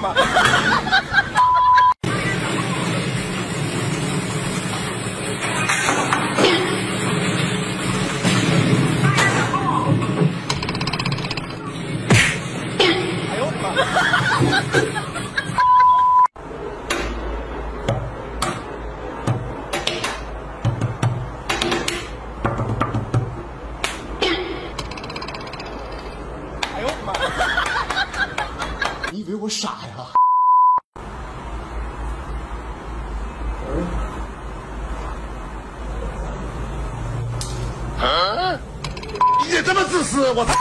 哎呦我的妈！你以为我傻呀？嗯？啊？你咋这么自私？我操！